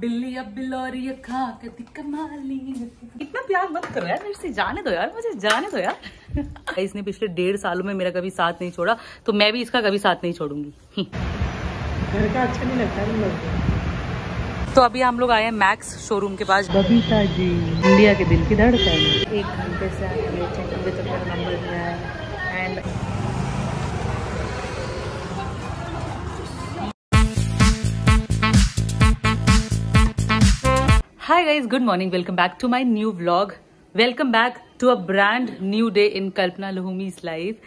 बिल्ली अब बिलोरी खा कति कमाली इतना प्यार मत करो यार मेरे से जाने दो यार मुझे जाने दो यार। इसने पिछले डेढ़ सालों में मेरा कभी साथ नहीं छोड़ा तो मैं भी इसका कभी साथ नहीं छोड़ूँगी। घर का अच्छा नहीं लगता है लोग तो अभी हम लोग आए हैं मैक्स शोरूम के पास। बबीता जी इंडिया के दिल की धड़कन। एक घंटे से है तक मेरा नंबर नहीं आया and hi guys good morning welcome back to my new vlog welcome back to a brand new day in Kalpana लोहमीज life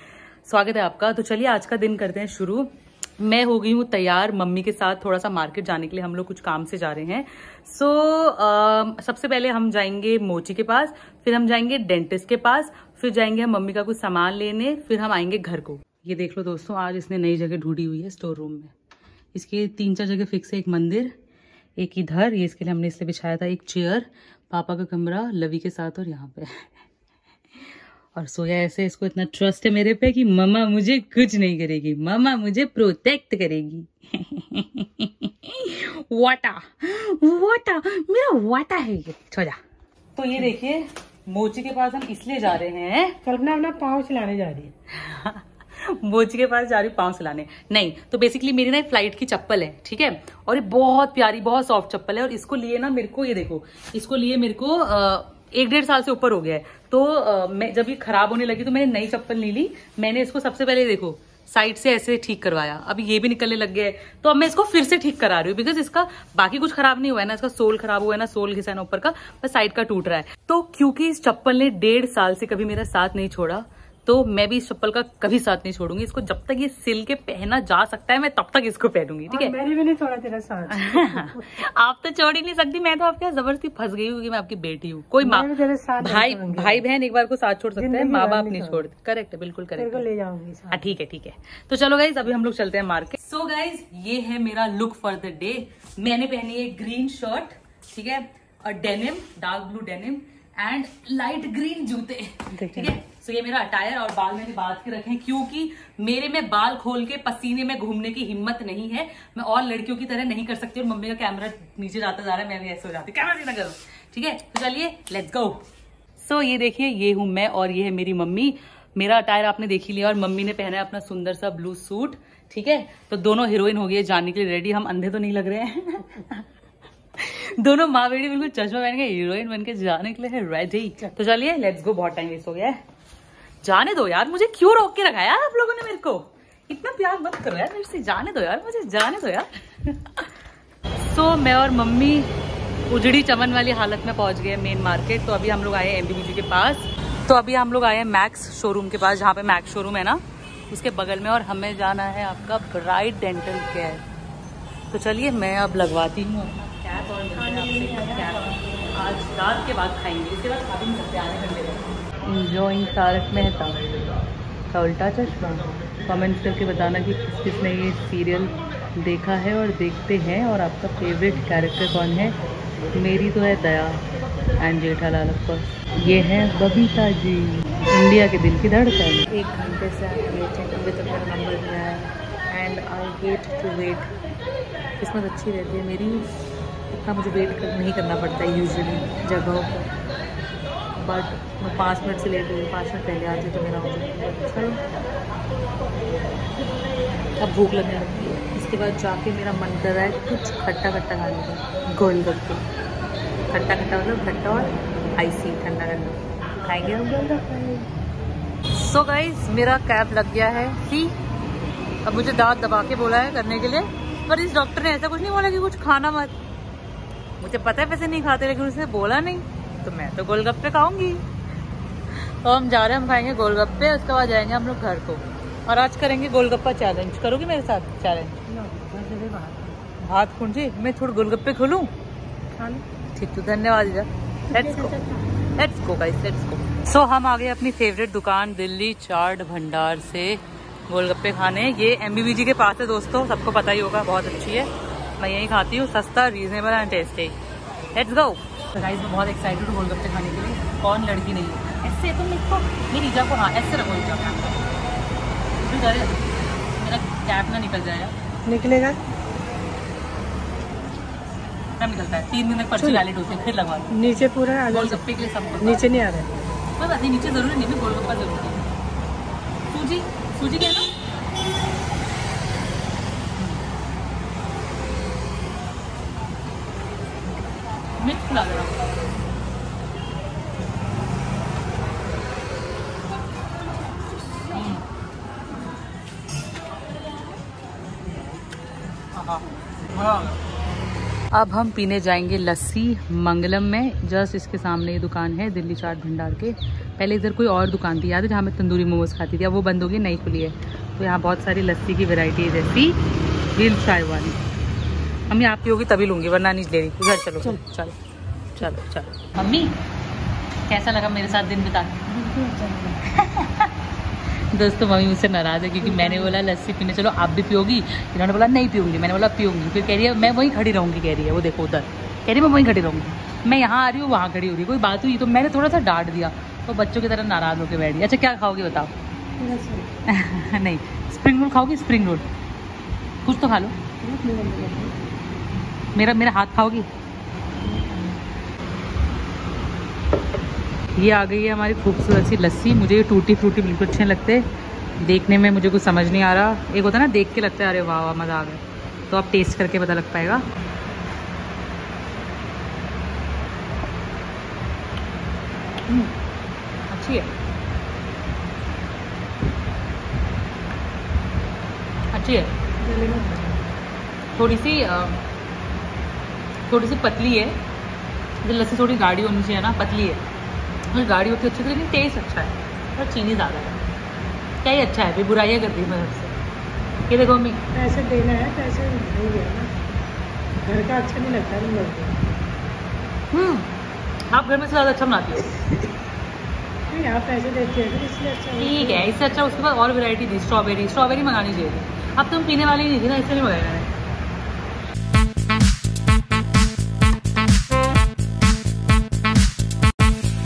स्वागत है आपका तो चलिए आज का दिन करते हैं शुरू मैं हो गई हूँ तैयार मम्मी के साथ थोड़ा सा मार्केट जाने के लिए हम लोग कुछ काम से जा रहे हैं सो so, uh, सबसे पहले हम जाएँगे मोची के पास फिर हम जाएँगे डेंटिस्ट के पास फिर जाएँगे हम मम्मी का कुछ सामान लेने फिर हम आएँगे घर को ये देख लो दोस्तों आज इसने नई जगह ढूंढी हुई है स्टोर रूम में इसके तीन चार जगह फिक्स है एक मंदिर एक इधर, ये इसके लिए हमने इसलिए बिछाया था एक चेयर पापा का कमरा, लवी के साथ और यहाँ पे। और सोया ऐसे इसको इतना ट्रस्ट है मेरे पे कि मम्मा मुझे कुछ नहीं करेगी, मम्मा मुझे प्रोटेक्ट करेगी। वाटा वाटा, मेरा वाटा है ये। छोजा तो ये देखिए, मोची के पास हम इसलिए जा रहे हैं, कल्पना अपना पाँव चलाने जा रही है। मोची के पास जा रही हूँ पाँव सिलाने। नहीं तो बेसिकली मेरी ना फ़्लाइट की चप्पल है, ठीक है? और ये बहुत प्यारी, बहुत सॉफ्ट चप्पल है और इसको लिए ना मेरे को, ये देखो, इसको लिए मेरे को एक डेढ़ साल से ऊपर हो गया है। तो मैं जब ये खराब होने लगी तो मैंने नई चप्पल नहीं ली। मैंने इसको सबसे पहले देखो साइड से ऐसे ठीक करवाया। अब ये भी निकलने लग गया है। तो अब मैं इसको फिर से ठीक करा रही हूँ बिकॉज़ इसका बाकी कुछ खराब नहीं हुआ है ना, इसका सोल खराब हुआ है ना, सोल घिसा ना ऊपर का, बस साइड का टूट रहा है। तो क्योंकि इस चप्पल ने डेढ़ साल से कभी मेरा साथ नहीं छोड़ा तो मैं भी इस चप्पल का कभी साथ नहीं छोड़ूँगी। इसको जब तक ये सिल के पहना जा सकता है मैं तब तक इसको पहनूँगी ठीक है? मैंने भी नहीं छोड़ा तेरा साथ। आप तो छोड़ ही नहीं सकती मैं तो आपके ज़बरदस्ती फंस गई हूँ कि मैं आपकी बेटी हूँ। कोई माँ भाई भाई बहन एक बार को साथ छोड़ सकते हैं माँ बाप नहीं नहीं छोड़। छोड़ते। करेक्ट है बिल्कुल करेक्ट ले जाऊँगी हाँ ठीक है ठीक है। तो चलो गाइज़ अभी हम लोग चलते हैं मार्केट सो गाइज़ ये है मेरा लुक फॉर द डे मैंने पहनी है ग्रीन शर्ट ठीक है? और denim dark blue denim and light green जूते ठीक है? सो ये मेरा अटायर और बाल मैंने बाँध के रखे हैं क्योंकि मेरे में बाल खोल के पसीने में घूमने की हिम्मत नहीं है। मैं और लड़कियों की तरह नहीं कर सकती और मम्मी का कैमरा नीचे जाता जा रहा है मैं भी ऐसे हो जाती कैमरा सीधा करो। ठीक है? तो चलिए लेट्स गो सो ये देखिए ये हूँ मैं और ये है मेरी मम्मी। मेरा अटायर आपने देख ही लिया और मम्मी ने पहना है अपना सुंदर सा ब्लू सूट ठीक है? तो दोनों हीरोइन हो गई है जाने के लिए रेडी हम अंधे तो नहीं लग रहे हैं। दोनों माँ बेटी बिल्कुल चश्मा पहन के हीरोइन बन के जाने के लिए है रेडी तो चलिए लेट्स गो बहुत टाइम वेस्ट हो गया है। जाने दो यार मुझे क्यों रोक के रखा यार आप लोगों ने मेरे को? इतना प्यार मत करो यार मेरे से जाने दो यार मुझे जाने दो यार। सो so, मैं और मम्मी उजड़ी चमन वाली हालत में पहुँच गए मेन मार्केट तो अभी हम लोग आए हैं एमबीबीजी के पास। तो अभी हम लोग आए हैं मैक्स शोरूम के पास जहाँ पे मैक्स शोरूम है ना उसके बगल में और हमें जाना है आपका ब्राइट डेंटल केयर तो चलिए मैं अब लगवाती हूँ। अपना कैप और आज रात के बाद खाएँगे इसके बाद खा भी नहीं सकते आधे घंटे तक। इंजॉइंग तारक मेहता का उल्टा चश्मा। कमेंट्स करके बताना कि किस किसने ये सीरियल देखा है और देखते हैं और आपका फेवरेट कैरेक्टर कौन है? मेरी तो है दया एंड जेठालाल ऑफकोर्स ये है बबीता जी। इंडिया के दिल की धड़कन। एक घंटे से आप वेट है अभी तक मेरा नंबर नहीं आया and I wait to wait किस्मत अच्छी रहती है। मेरी इतना मुझे वेट कर, नहीं करना पड़ता है यूजुअली जगहों पर। बट मैं पाँच मिनट से लेट हुई पाँच मिनट पहले आती तो मेरा हो चलो अब भूख लगने लगती है इसके बाद जाके मेरा मन कर रहा है कुछ खट्टा खट्टा खाने का। गोलगप्पे। खट्टा खट्टा मतलब खट्टा और आइसी ठंडा ठंडा खाएँगे हम? गोलगप्पे सो गाइस मेरा कैब लग गया है। सी अब मुझे दांत दबा के बोला है करने के लिए। पर इस डॉक्टर ने ऐसा कुछ नहीं बोला कि कुछ खाना मत। मुझे पता है वैसे नहीं खाते लेकिन उसने बोला नहीं। तो मैं तो गोलगप्पे खाऊँगी। तो हम जा रहे हैं हम खाएँगे गोलगप्पे उसके बाद जाएँगे हम लोग घर को। और आज करेंगे गोलगप्पा चैलेंज करोगे मेरे साथ चैलेंज भात कुंजी मैं थोड़े गोलगप्पे खोलूं? ठीक तो धन्यवाद इधर। Let's go let's go guys let's go so हम आ गए अपनी फेवरेट दुकान दिल्ली चाट भंडार से गोलगप्पे खाने। ये एमबीबीजी के पास है दोस्तों सबको पता ही होगा बहुत अच्छी है। मैं यही खाती हूँ सस्ता reasonable and tasty let's go guys मैं बहुत एक्साइटेड हूँ गोलगप्पे खाने के लिए। कौन लड़की नहीं है? ऐसे तुम इसको मेरी ईजा को हाँ ऐसे रखो ईजा मेरा कैप ना निकल जाएगा निकलेगा? निकलता है। तीन दिन तक पर्ची। वैलिड होती है फिर लगवा नीचे पूरा गोलगप्पे के लिए सबको नीचे नहीं आ रहा है। नीचे ज़रूरी नहीं गोलगप्पा ज़रूरी सूजी सूजी क्या ना मिक्स लग रहा हम्म। अब हम पीने जाएँगे लस्सी मंगलम में। जस्ट इसके सामने ये दुकान है दिल्ली चाट भंडार के। पहले इधर कोई और दुकान थी याद है जहाँ मैं तंदूरी मोमोज खाती थी? अब वो बंद हो गई नई खुली है। तो यहाँ बहुत सारी लस्सी की वैरायटी है जैसी दिल चाय वाली। मम्मी आप पियोगी तभी लूँगी वरना नहीं ले रही। घर चलो। चल। चलो। चलो चलो। मम्मी कैसा लगा मेरे साथ दिन बिता? दोस्तों मम्मी मुझसे नाराज़ है क्योंकि मैंने बोला लस्सी पीने चलो आप भी पियोगी? इन्होंने बोला नहीं पीऊँगी मैंने बोला पीऊँगी फिर कह रही है मैं वहीं खड़ी रहूँगी कह रही है वो देखो उधर। कह रही है मैं वहीं खड़ी रहूँगी। मैं यहाँ आ रही हूँ वहाँ खड़ी हो रही है। कोई बात हुई तो मैंने थोड़ा सा डांट दिया। तो बच्चों की तरह नाराज़ होकर बैठ। गई अच्छा क्या खाओगे बताओ? नहीं स्प्रिंग रोल खाओगी? स्प्रिंग रोल कुछ तो खा लो। मेरा मेरा हाथ खाओगी? ये आ गई है हमारी खूबसूरत सी लस्सी। मुझे ये टूटी फ्रूटी बिल्कुल अच्छे लगते। देखने में मुझे कुछ समझ नहीं आ रहा। एक होता है ना देख के लगता है अरे वाह वाह मज़ा आ गया। तो आप टेस्ट करके पता लग पाएगा। हम्म, अच्छी है। अच्छी है। थोड़ी सी थोड़ी सी पतली है। जो लस्सी थोड़ी गाढ़ी होनी चाहिए ना पतली है। और गाढ़ी होती है अच्छी लेकिन टेस्ट अच्छा है। और चीनी ज़्यादा है। क्या ही अच्छा है फिर बुराइयाँ कर दी मदद से ये देखो मम्मी। पैसे देना है पैसे नहीं घर का अच्छा नहीं लगता है लोग हम्म। आप घर में से ज़्यादा अच्छा बनाती हो? नहीं आप पैसे देते हैं इसलिए अच्छा ठीक है इससे अच्छा उसके बाद और वैरायटी थी स्ट्रॉबेरी स्ट्रॉबेरी मंगानी चाहिए अब तुम पीने वाली नहीं थी ना इसलिए मंगाया